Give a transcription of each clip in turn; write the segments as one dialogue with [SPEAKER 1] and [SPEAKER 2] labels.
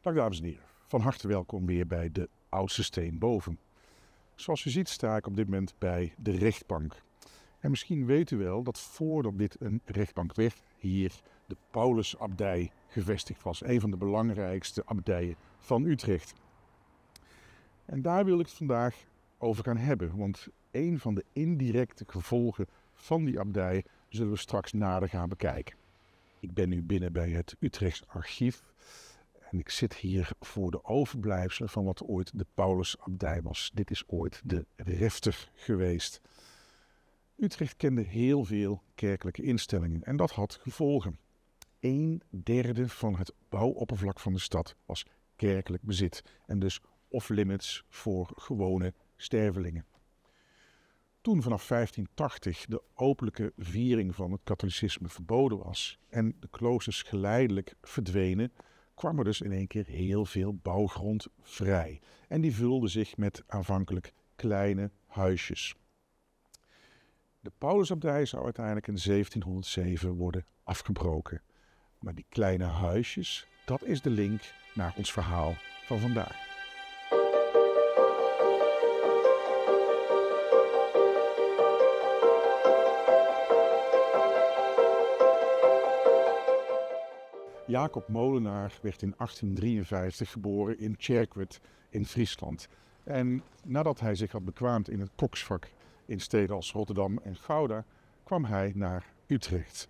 [SPEAKER 1] Dag dames en heren, van harte welkom weer bij de Oudste Steen Boven. Zoals u ziet sta ik op dit moment bij de rechtbank. En misschien weet u wel dat voordat dit een rechtbank werd, hier de Paulusabdij gevestigd was. Een van de belangrijkste abdijen van Utrecht. En daar wil ik het vandaag over gaan hebben, want een van de indirecte gevolgen van die abdij zullen we straks nader gaan bekijken. Ik ben nu binnen bij het Utrechts Archief en ik zit hier voor de overblijfselen van wat ooit de Paulusabdij was. Dit is ooit de refter geweest. Utrecht kende heel veel kerkelijke instellingen en dat had gevolgen. Een derde van het bouwoppervlak van de stad was kerkelijk bezit en dus off-limits voor gewone stervelingen. Toen vanaf 1580 de openlijke viering van het katholicisme verboden was en de kloosters geleidelijk verdwenen, kwam er dus in één keer heel veel bouwgrond vrij. En die vulde zich met aanvankelijk kleine huisjes. De Paulusabdij zou uiteindelijk in 1707 worden afgebroken. Maar die kleine huisjes, dat is de link naar ons verhaal van vandaag. Jacob Molenaar werd in 1853 geboren in Tjerkwet in Friesland. En nadat hij zich had bekwaamd in het koksvak in steden als Rotterdam en Gouda, kwam hij naar Utrecht.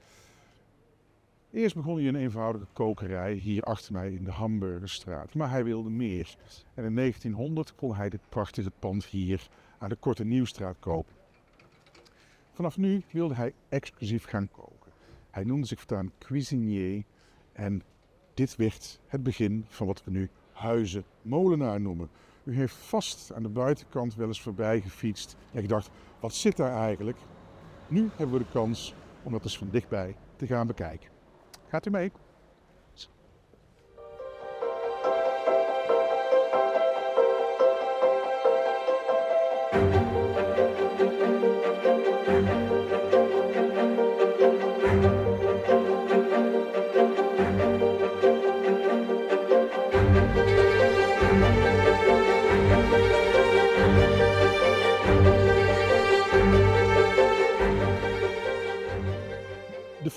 [SPEAKER 1] Eerst begon hij een eenvoudige kokerij hier achter mij in de Hamburgerstraat, maar hij wilde meer. En in 1900 kon hij dit prachtige pand hier aan de Korte Nieuwstraat kopen. Vanaf nu wilde hij exclusief gaan koken. Hij noemde zich voortaan cuisinier en dit werd het begin van wat we nu Huizen Molenaar noemen. U heeft vast aan de buitenkant wel eens voorbij gefietst en gedacht, wat zit daar eigenlijk? Nu hebben we de kans om dat eens van dichtbij te gaan bekijken. Gaat u mee?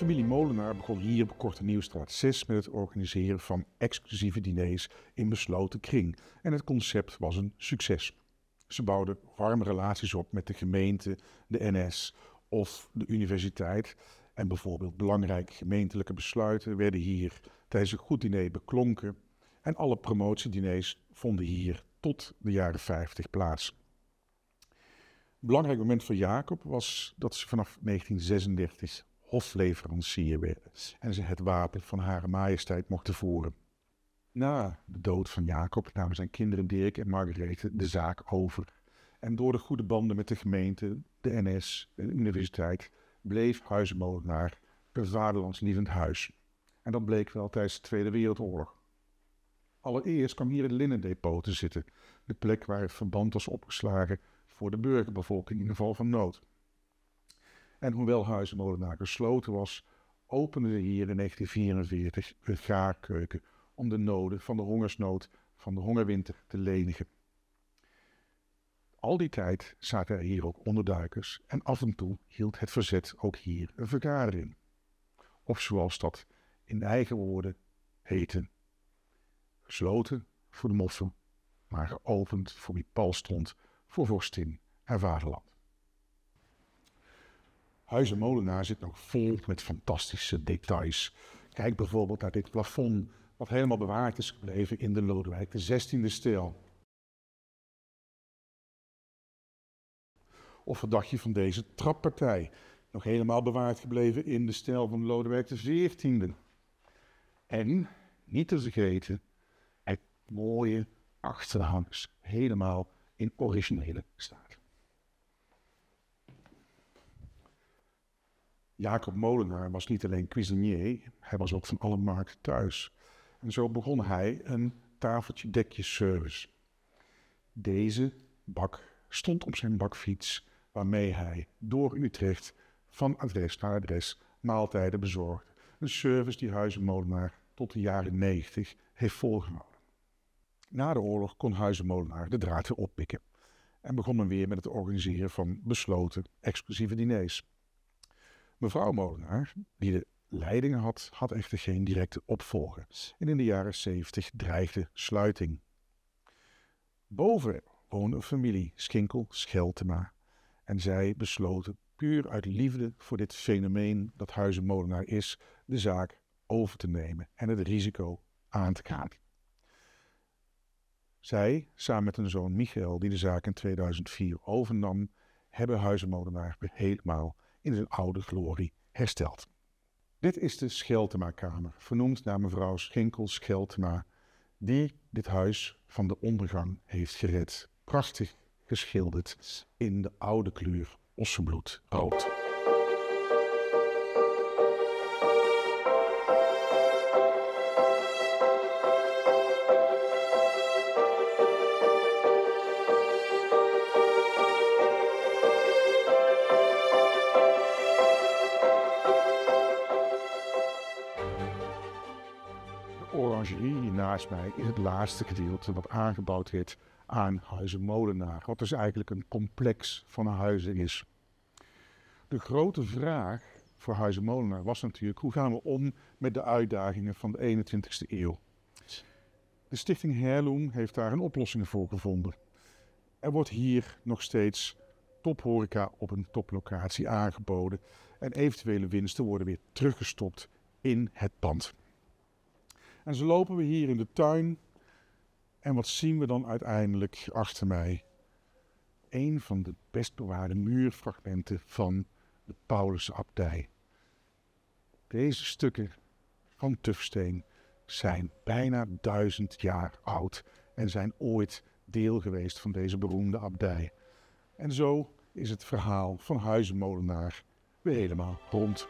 [SPEAKER 1] Familie Molenaar begon hier op Korte Nieuwstraat 6 met het organiseren van exclusieve diners in besloten kring. En het concept was een succes. Ze bouwden warme relaties op met de gemeente, de NS of de universiteit. En bijvoorbeeld belangrijke gemeentelijke besluiten werden hier tijdens een goed diner beklonken. En alle promotiediners vonden hier tot de jaren 50 plaats. Een belangrijk moment voor Jacob was dat ze vanaf 1936 hofleverancier werden en ze het wapen van Hare Majesteit mochten voeren. Na de dood van Jacob namen zijn kinderen Dirk en Margarethe de zaak over. En door de goede banden met de gemeente, de NS en de universiteit bleef Huizenmolenaar een vaderlandslievend huis. En dat bleek wel tijdens de Tweede Wereldoorlog. Allereerst kwam hier het linnendepot te zitten, de plek waar het verband was opgeslagen voor de burgerbevolking in geval van nood. En hoewel Huizenmolenaar gesloten was, opende hier in 1944 een gaarkeuken om de noden van de hongersnood van de hongerwinter te lenigen. Al die tijd zaten er hier ook onderduikers en af en toe hield het verzet ook hier een vergadering. Of zoals dat in eigen woorden heette, gesloten voor de moffen, maar geopend voor wie pal stond voor vorstin en vaderland. Huizen Molenaar zit nog vol met fantastische details. Kijk bijvoorbeeld naar dit plafond, wat helemaal bewaard is gebleven in de Lodewijk de 16e stijl. Of wat dacht je van deze trappartij? Nog helemaal bewaard gebleven in de stijl van Lodewijk de 14e. En, niet te vergeten, het mooie achterhangers, helemaal in originele staat. Jacob Molenaar was niet alleen cuisinier, hij was ook van alle markten thuis. En zo begon hij een tafeltje dekje service. Deze bak stond op zijn bakfiets, waarmee hij door Utrecht van adres naar adres maaltijden bezorgde. Een service die Huizenmolenaar tot de jaren 90 heeft volgehouden. Na de oorlog kon Huizenmolenaar de draad weer oppikken en begon men weer met het organiseren van besloten exclusieve diners. Mevrouw Molenaar, die de leiding had, had echter geen directe opvolger en in de jaren 70 dreigde sluiting. Boven woonde een familie, Skinkel Scheltema, en zij besloten puur uit liefde voor dit fenomeen dat Huizenmolenaar is, de zaak over te nemen en het risico aan te gaan. Zij, samen met hun zoon Michael, die de zaak in 2004 overnam, hebben Huizenmolenaar weer helemaal in zijn oude glorie hersteld. Dit is de Scheltema-kamer, vernoemd naar mevrouw Schinkel Scheltema, die dit huis van de ondergang heeft gered. Prachtig geschilderd in de oude kleur ossenbloedrood. Orangerie naast mij is het laatste gedeelte wat aangebouwd werd aan Huizen Molenaar. Wat dus eigenlijk een complex van huizen is. De grote vraag voor Huizen Molenaar was natuurlijk hoe gaan we om met de uitdagingen van de 21ste eeuw. De stichting Heirloom heeft daar een oplossing voor gevonden. Er wordt hier nog steeds tophoreca op een toplocatie aangeboden en eventuele winsten worden weer teruggestopt in het pand. En zo lopen we hier in de tuin. En wat zien we dan uiteindelijk achter mij? Een van de best bewaarde muurfragmenten van de Paulusche abdij. Deze stukken van tufsteen zijn bijna duizend jaar oud en zijn ooit deel geweest van deze beroemde abdij. En zo is het verhaal van Huizenmolenaar weer helemaal rond.